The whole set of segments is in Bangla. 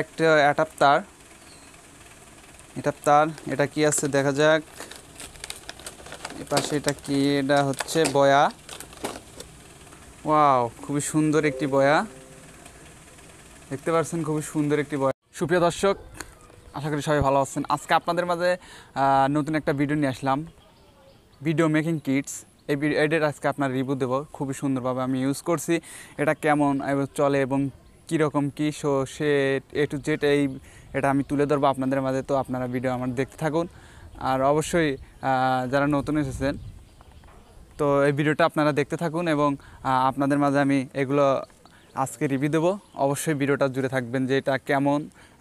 একটা অ্যাটাপ তার এটা তার এটা কি আছে? দেখা যাক। এ পাশে এটা কি? এটা হচ্ছে বয়া। ওয়াও খুবই সুন্দর একটি বয়া। দেখতে পাচ্ছেন খুবই সুন্দর একটি বয়া। সুপ্রিয় দর্শক, আশা করি সবাই ভালো আছেন। আজকে আপনাদের মাঝে নতুন একটা ভিডিও নিয়ে আসলাম। ভিডিও মেকিং কিটস এই এটার আজকে আপনার রিভিউ দেবো। খুবই সুন্দরভাবে আমি ইউজ করছি। এটা কেমন চলে এবং কীরকম কী? সো সে এ টু জেড এই এটা আমি তুলে ধরবো আপনাদের মাঝে। তো আপনারা ভিডিও আমার দেখতে থাকুন। আর অবশ্যই যারা নতুন এসেছেন, তো এই ভিডিওটা আপনারা দেখতে থাকুন এবং আপনাদের মাঝে আমি এগুলো আজকে রিভিউ দেবো। অবশ্যই ভিডিওটা জুড়ে থাকবেন যে এটা কেমন,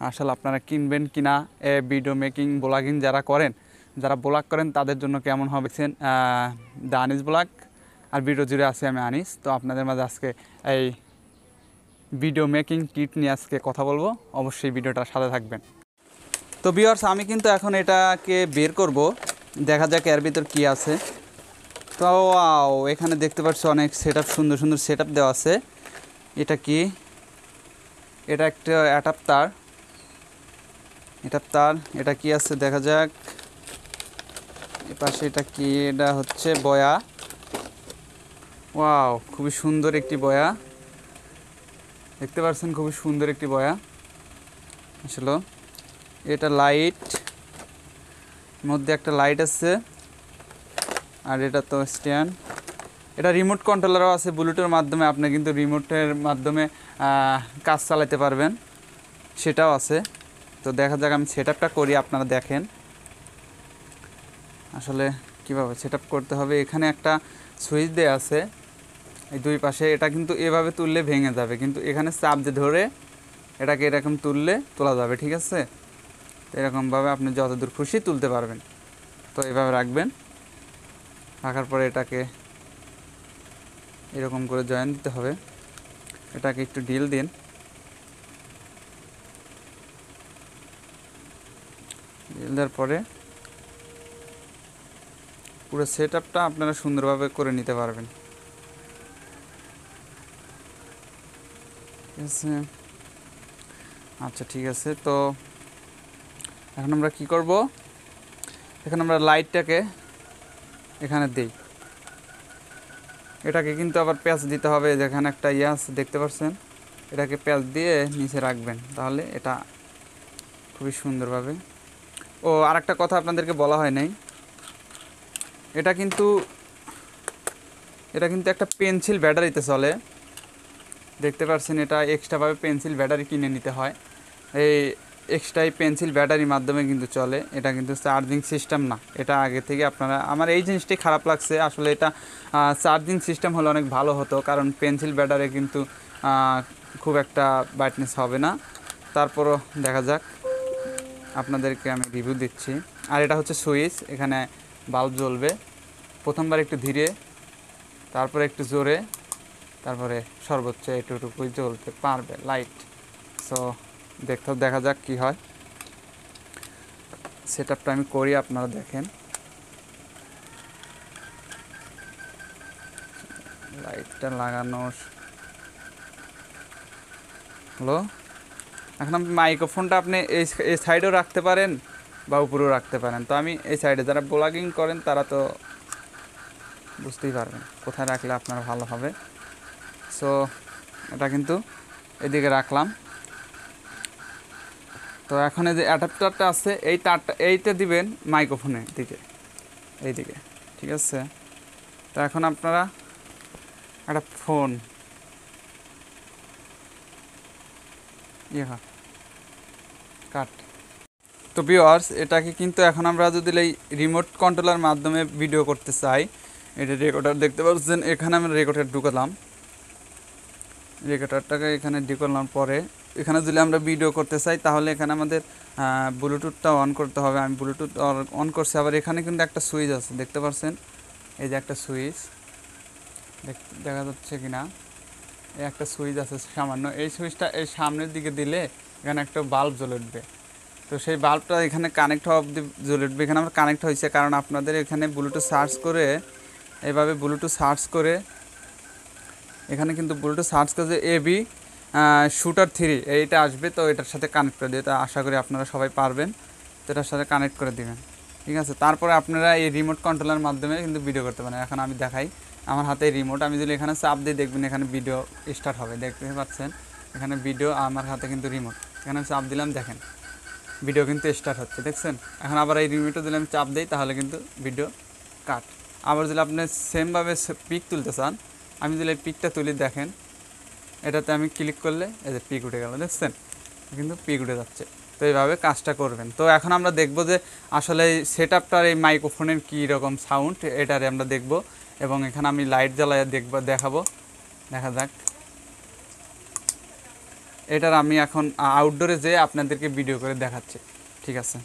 আসলে আপনারা কিনবেন কিনা এ ভিডিও মেকিং ব্লগিং যারা করেন, যারা ব্লগ করেন, তাদের জন্য কেমন হবে দ্য আনিস ব্লগ। আর ভিডিও জুড়ে আছে আমি আনিস। তো আপনাদের মাঝে আজকে এই ভিডিও মেকিং কিট নিয়ে আজকে কথা বলব। অবশ্যই ভিডিওটার সাথে থাকবেন। তো বিয়ার্স আমি কিন্তু এখন এটাকে বের করব। দেখা যাক এর ভিতর কী আছে। তো ওয়াও, এখানে দেখতে পাচ্ছ অনেক সেট সুন্দর সুন্দর সেট দেওয়া আছে। এটা কি? এটা একটা অ্যাটাপ তার এটা তার এটা কি আছে? দেখা যাক। এ পাশে এটা কি? এটা হচ্ছে বয়া ওয়াও, খুবই সুন্দর একটি বয়া দেখতে পাচ্ছেন খুবই সুন্দর একটি বয়া। আসলে এটা লাইট মধ্যে একটা লাইট আছে, আর এটা তো স্ট্যান্ড এটা রিমোট কন্ট্রোলারও আছে ব্লুটুথের মাধ্যমে আপনি কিন্তু রিমোটের মাধ্যমে কাজ চালাতে পারবেন। সেটাও আছে। তো দেখা যাক আমি সেট আপটা করি, আপনারা দেখেন। আসলে কীভাবে সেট করতে হবে। এখানে একটা সুইচ দেওয়া আছে। এই দুই পাশে এটা কিন্তু এভাবে তুললে ভেঙে যাবে, কিন্তু এখানে চাপ দিয়ে ধরে এটাকে এরকম তুললে তোলা যাবে, ঠিক আছে? এরকমভাবে আপনি যতদূর খুশি তুলতে পারবেন। তো এভাবে রাখবেন, রাখার পরে এটাকে এরকম করে জয়েন দিতে হবে। এটাকে একটু ডিল দিন। ডিল দেওয়ার পরে পুরো সেট আপনারা সুন্দরভাবে করে নিতে পারবেন। ঠিক আছে। আচ্ছা ঠিক আছে। তো এখন আমরা কি করব? এখন আমরা লাইটটাকে এখানে দিই। এটাকে কিন্তু আবার প্যাচ দিতে হবে, যেখানে একটা ইয়াস দেখতে পাচ্ছেন এটাকে প্যাচ দিয়ে নিচে রাখবেন, তাহলে এটা খুবই সুন্দরভাবে। ও, আরেকটা কথা আপনাদেরকে বলা হয় নাই। এটা কিন্তু এটা কিন্তু একটা পেন্সিল ব্যাটারিতে চলে। দেখতে পাচ্ছেন এটা এক্সট্রাভাবে পেন্সিল ব্যাটারি কিনে নিতে হয়। এই এক্সট্রা এই পেন্সিল ব্যাটারির মাধ্যমে কিন্তু চলে। এটা কিন্তু চার্জিং সিস্টেম না। এটা আগে থেকে আপনারা, আমার এই জিনিসটাই খারাপ লাগছে। আসলে এটা চার্জিং সিস্টেম হলে অনেক ভালো হতো, কারণ পেন্সিল ব্যাটারে কিন্তু খুব একটা ব্রাইটনেস হবে না। তারপরও দেখা যাক। আপনাদেরকে আমি রিভিউ দিচ্ছি। আর এটা হচ্ছে সুইচ, এখানে বাল্ব জ্বলবে। প্রথমবার একটু ধীরে, তারপরে একটু জোরে। তারপরে সর্বোচ্চ এটুকুই জ্বলতে পারবে লাইট সো দেখতে দেখা যাক কি হয়। সেট আমি করি, আপনারা দেখেন। লাইটটা লাগানো হলো এখন আপনি মাইক্রোফোনটা আপনি এই এই সাইডেও রাখতে পারেন বা উপরেও রাখতে পারেন। তো আমি এই সাইডে যারা ব্লগিং করেন, তারা তো বুঝতেই পারবেন কোথায় রাখলে আপনার ভালো হবে। সো এটা কিন্তু এদিকে রাখলাম। তো এখন এই যে অ্যাডাপ্টারটা আছে, এই তারটা, এইটা দিবেন মাইক্রোফোনের দিকে এই দিকে ঠিক আছে? তো এখন আপনারা একটা ফোন ইয়ে কাট। তো ভিওয়ার্স এটাকে কিন্তু এখন আমরা যদি এই রিমোট কন্ট্রোলার মাধ্যমে ভিডিও করতে চাই, এটা রেকর্ডার দেখতে পাচ্ছেন, এখানে আমরা রেকর্ডার ঢুকালাম। রেকর্ডারটাকে এখানে ঢুকালাম পরে। এখানে যদি আমরা ভিডিও করতে চাই, তাহলে এখানে আমাদের ব্লুটুথটা অন করতে হবে। আমি ব্লুটুথ অন করছি। আবার এখানে কিন্তু একটা সুইচ আছে, দেখতে পাচ্ছেন এই যে একটা সুইচ দেখা যাচ্ছে কি না এই একটা সুইচ আছে সামান্য। এই সুইচটা এই সামনের দিকে দিলে এখানে একটা বাল্ব জ্বলে উঠবে। তো সেই বাল্বটা এখানে কানেক্ট হওয়া অবধি জ্বলে উঠবে। এখানে আমার কানেক্ট হয়েছে, কারণ আপনাদের এখানে ব্লুটুথ সার্চ করে, এভাবে ব্লুটুথ সার্চ করে এখানে কিন্তু ব্লুটুথ সার্চ করে এবি শুটার থ্রি এইটা আসবে তো এটার সাথে কানেক্ট করে দিয়ে তো আশা করি আপনারা সবাই পারবেন। তো এটার সাথে কানেক্ট করে দিবেন। ঠিক আছে? তারপরে আপনারা এই রিমোট কন্ট্রোলের মাধ্যমে কিন্তু ভিডিও করতে পারেন। এখন আমি দেখাই। আমার হাতে রিমোট আমি যদি এখানে চাপ দিয়ে দেখবেন এখানে ভিডিও স্টার্ট হবে। দেখতে পাচ্ছেন? এখানে ভিডিও আমার হাতে কিন্তু রিমোট এখানে আমি চাপ দিলাম, দেখেন। ভিডিও কিন্তু স্টার্ট হচ্ছে, দেখছেন? এখন আবার এই রিমোটও যদি আমি চাপ দিই, তাহলে কিন্তু ভিডিও কাট আবার যদি আপনি সেমভাবে পিক তুলতে চান আমি যদি পিকটা তুলি, দেখেন, এটাতে আমি ক্লিক করলে এই যে পিক উঠে গেল, দেখছেন? কিন্তু পিক উঠে যাচ্ছে। তো এইভাবে কাজটা করবেন। তো এখন আমরা দেখব যে আসলে সেট আপটার এই মাইক্রোফোনের কী রকম সাউন্ড এটারে আমরা দেখব এবং এখানে আমি লাইট জ্বালায় দেখব, দেখাবো। দেখা যাক। এটার আমি এখন আউটডোরে যেয়ে আপনাদেরকে ভিডিও করে দেখাচ্ছি। ঠিক আছে?